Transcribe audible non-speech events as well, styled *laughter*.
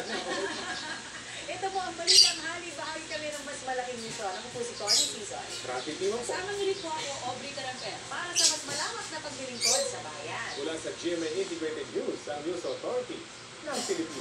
*laughs* Ito po ang balita ng hali, bahagi kami ng mas malaking misyon. Ako po si Tony Season. Traffic naman po. Kasama niyo po ako, Aubrey Taramper, para sa mas malakas na paglilingkod sa bayan. Mula sa GMA Integrated News, ang News Authority ng Pilipinas.